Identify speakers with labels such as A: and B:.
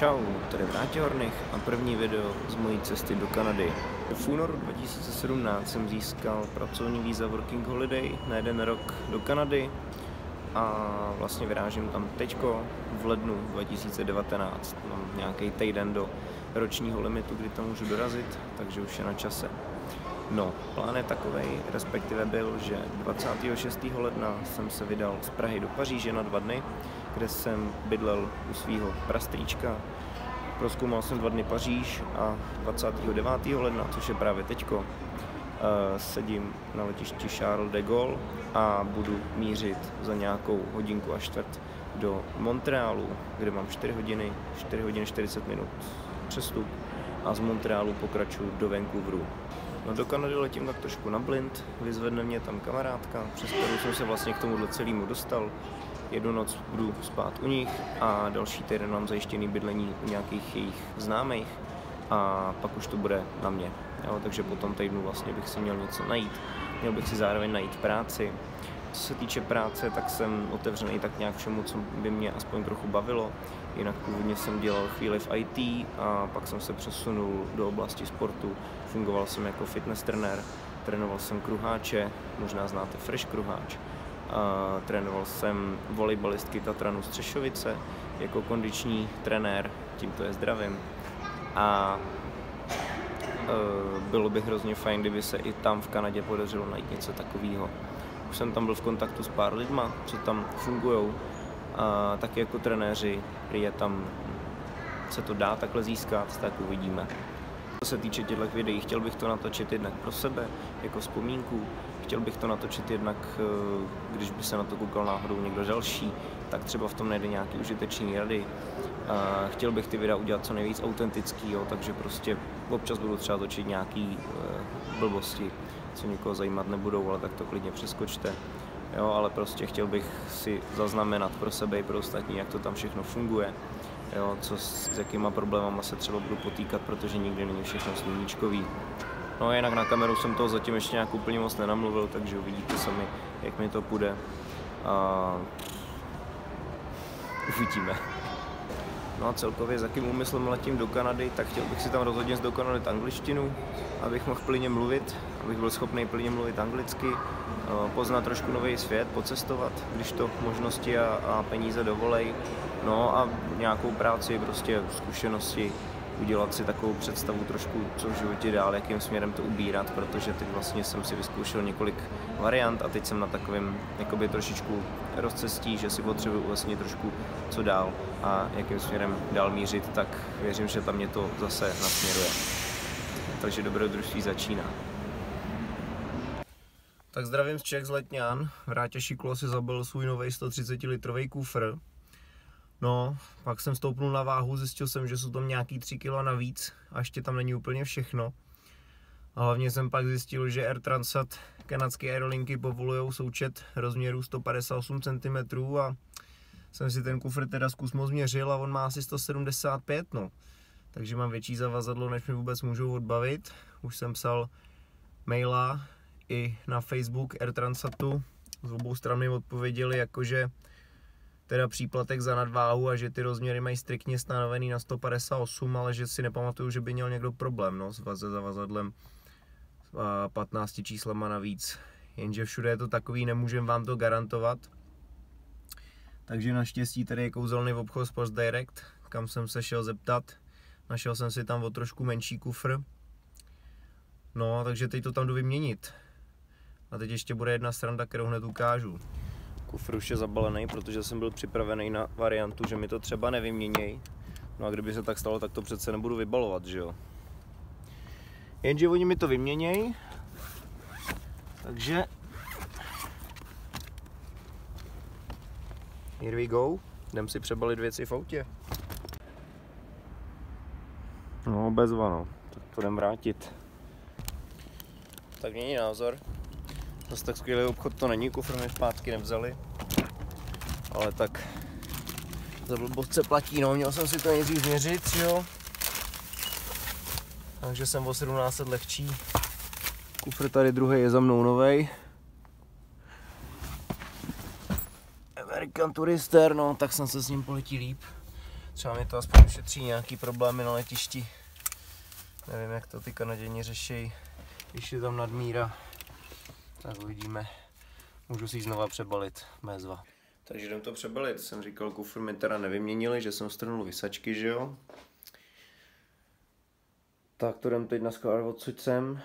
A: Čau, tady Vrátě Horných a první video z mojí cesty do Kanady. V únoru 2017 jsem získal pracovní víza Working Holiday na jeden rok do Kanady a vlastně vyrážím tam teďko v lednu 2019. Mám nějaký týden do ročního limitu, kdy tam můžu dorazit, takže už je na čase. No, plán je takový, respektive byl, že 26. ledna jsem se vydal z Prahy do Paříže na dva dny, kde jsem bydlel u svého prastrýčka. Proskoumal jsem dva dny Paříž a 29. ledna, což je právě teďko, eh, sedím na letišti Charles de Gaulle a budu mířit za nějakou hodinku a čtvrt do Montrealu, kde mám 4 hodiny, 4 hodiny 40 minut přestup a z Montrealu pokračuju do Vancouveru. No do Kanady letím tak trošku na blind, vyzvedne mě tam kamarádka, přes kterou jsem se vlastně k tomuhle celému dostal. Jednu noc budu spát u nich a další týden mám zajištěný bydlení u nějakých jejich známých a pak už to bude na mě. Jo, takže po tom týdnu vlastně bych si měl něco najít. Měl bych si zároveň najít práci. Co se týče práce, tak jsem otevřený tak nějak všemu, co by mě aspoň trochu bavilo. Jinak původně jsem dělal chvíli v IT a pak jsem se přesunul do oblasti sportu. Fungoval jsem jako fitness trenér, trénoval jsem kruháče, možná znáte Fresh kruháč. Trénoval jsem volejbalistky Tatranu Střešovice jako kondiční trenér, tímto je zdravím. A e, bylo by hrozně fajn, kdyby se i tam v Kanadě podařilo najít něco takového. Už jsem tam byl v kontaktu s pár lidma, co tam fungují, taky jako trenéři, je tam se to dá takhle získat, tak uvidíme. Co se týče těchto videí, chtěl bych to natočit jednak pro sebe, jako vzpomínku. Chtěl bych to natočit jednak, eh, když by se na to koukal náhodou někdo další, tak třeba v tom najde nějaký užitečný rady. Chtěl bych ty videa udělat co nejvíc autentický, jo, takže prostě občas budu třeba točit nějaký uh, blbosti, co někoho zajímat nebudou, ale tak to klidně přeskočte. Jo, ale prostě chtěl bych si zaznamenat pro sebe i pro ostatní, jak to tam všechno funguje jo, co s, s jakýma problémama se třeba budu potýkat, protože nikdy není všechno sluníčkový. No a jinak na kameru jsem toho zatím ještě nějak úplně moc nenamluvil, takže uvidíte sami, jak mi to půjde. A uvidíme. No a celkově s jakým úmyslem letím do Kanady, tak chtěl bych si tam rozhodně zdokonalit angličtinu, abych mohl plně mluvit, abych byl schopný plně mluvit anglicky, poznat trošku nový svět, pocestovat, když to možnosti a, a peníze dovolej, no a nějakou práci, prostě zkušenosti, udělat si takovou představu trošku, co v životě dál, jakým směrem to ubírat, protože teď vlastně jsem si vyzkoušel několik variant a teď jsem na takovém jakoby trošičku rozcestí, že si potřebuji vlastně trošku co dál a jakým směrem dál mířit, tak věřím, že tam mě to zase nasměruje. Takže dobrodružství začíná. Tak zdravím z Čech z Letňan. Vrátě Šiklo si zabil svůj nový 130 litrový kufr. No, pak jsem stoupnul na váhu, zjistil jsem, že jsou tam nějaký 3 kg navíc a ještě tam není úplně všechno. A hlavně jsem pak zjistil, že Air Transat kanadské aerolinky povolují součet rozměru 158 cm a jsem si ten kufr teda zkus moc změřil a on má asi 175 no. Takže mám větší zavazadlo, než mi vůbec můžou odbavit. Už jsem psal maila i na Facebook Air Transatu. Z obou stran mi odpověděli jakože teda příplatek za nadváhu a že ty rozměry mají striktně stanovený na 158, ale že si nepamatuju, že by měl někdo problém no, s vaze zavazadlem 15 číslama navíc. Jenže všude je to takový, nemůžem vám to garantovat. Takže naštěstí tady je kouzelný obchod Sports Direct, kam jsem se šel zeptat. Našel jsem si tam o trošku menší kufr. No, takže teď to tam jdu vyměnit. A teď ještě bude jedna strana, kterou hned ukážu. Kufr už je zabalený, protože jsem byl připravený na variantu, že mi to třeba nevyměněj. No a kdyby se tak stalo, tak to přece nebudu vybalovat, že jo. Jenže oni mi to vyměněj. Takže... Here we go. Jdem si přebalit věci v autě. No, bezva no. Tak to jdem vrátit. Tak mění názor. Zase tak skvělý obchod to není, kufr mi v pátky nevzali. Ale tak za blbost se platí, no, měl jsem si to nejdřív změřit, jo. Takže jsem o 17 lehčí. Kufr tady druhý je za mnou novej. American Tourister, no, tak jsem se s ním poletí líp. Třeba mi to aspoň ušetří nějaký problémy na letišti. Nevím, jak to ty Kanaděni řeší, když je tam nadmíra. Tak uvidíme. Můžu si ji znova přebalit, bezva. Takže jdem to přebalit. Jsem říkal, kufr mi teda nevyměnili, že jsem strnul vysačky, že jo. Tak to jdem teď na odsud sem.